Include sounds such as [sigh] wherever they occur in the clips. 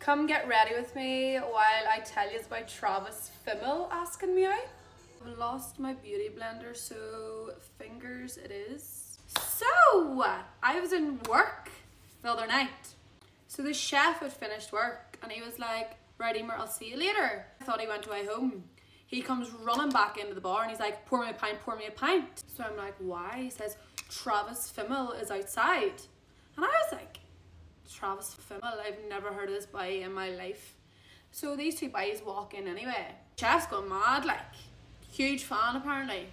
Come get ready with me while I tell you about Travis Fimmel asking me out. I've lost my beauty blender, so fingers it is. So, I was in work the other night. So the chef had finished work and he was like, right Emer, I'll see you later. I thought he went away home. He comes running back into the bar and he's like, pour me a pint, pour me a pint. So I'm like, why? He says, Travis Fimmel is outside. And I was like, Travis Fimmel. I've never heard of this guy in my life. So these two guys walk in anyway. Chef's gone mad, like, huge fan apparently.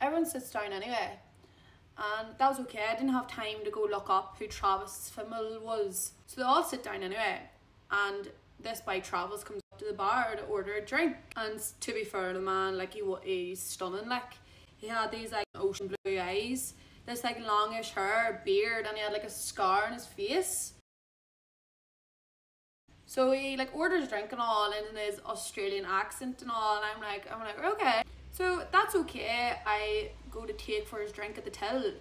Everyone sits down anyway. And that was okay. I didn't have time to go look up who Travis Fimmel was. So they all sit down anyway. And this by Travis comes up to the bar to order a drink. And to be fair the man, like he he's stunning. Like he had these like ocean blue eyes, this like longish hair, beard, and he had like a scar on his face. So he like orders drink and all in his Australian accent and all and I'm like I'm like okay. So that's okay. I go to take for his drink at the till.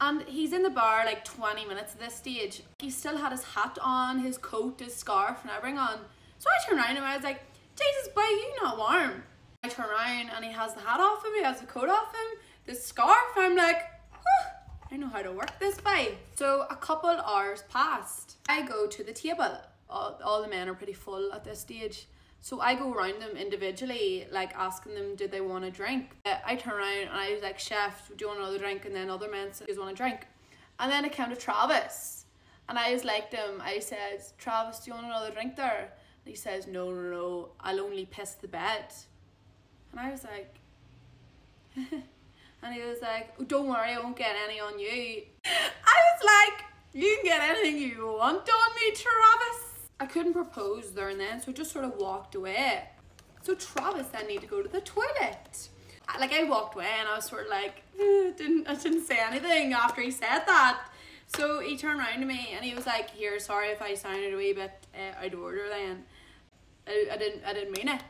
And he's in the bar like 20 minutes at this stage. He still had his hat on, his coat, his scarf and everything on. So I turn around and I was like, Jesus, boy, you not warm. I turn around and he has the hat off him, he has the coat off him, the scarf. I'm like, I know how to work this by. So a couple hours passed. I go to the table all, all the men are pretty full at this stage. So I go around them individually, like asking them, did they want a drink? Uh, I turn around and I was like, chef, do you want another drink? And then other men said, do you want a drink? And then it came to Travis. And I was like them, I said, Travis, do you want another drink there? And he says, no, no, no, I'll only piss the bed. And I was like, [laughs] and he was like, oh, don't worry, I won't get any on you. [laughs] I was like, you can get anything you want on me, Travis. I couldn't propose there and then, so I just sort of walked away. So Travis then needed to go to the toilet. Like I walked away and I was sort of like, didn't I didn't say anything after he said that. So he turned around to me and he was like, "Here, sorry if I sounded a wee bit uh, out of order. Then I, I didn't I didn't mean it."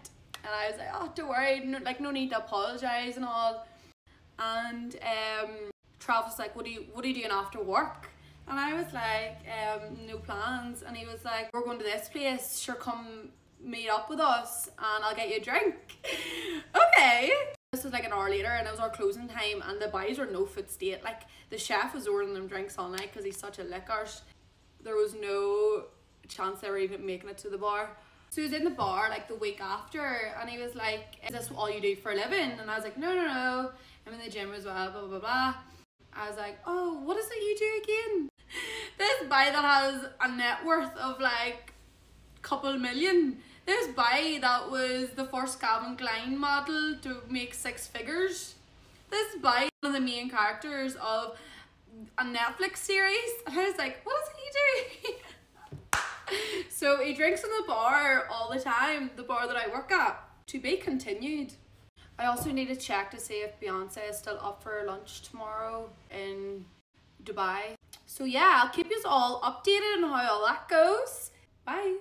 And I was like, "Oh, don't worry, no, like no need to apologize and all." And um, Travis was like, "What are you What are you doing after work?" And I was like, um, no plans. And he was like, we're going to this place, sure come meet up with us and I'll get you a drink. [laughs] okay. This was like an hour later and it was our closing time and the boys were no foot state. Like the chef was ordering them drinks all night because he's such a liquor. There was no chance they were even making it to the bar. So he was in the bar like the week after and he was like, is this all you do for a living? And I was like, no, no, no. I'm in the gym as well, blah, blah, blah. I was like, oh, what is it you do? Guy that has a net worth of like couple million. This guy that was the first Calvin Klein model to make six figures. This guy one of the main characters of a Netflix series. And I was like, what is he doing? [laughs] so he drinks in the bar all the time, the bar that I work at. To be continued. I also need to check to see if Beyonce is still up for lunch tomorrow in Dubai. So yeah, I'll keep you all updated on how all that goes. Bye.